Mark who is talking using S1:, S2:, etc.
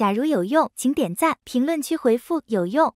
S1: 假如有用请点赞评论区回复有用。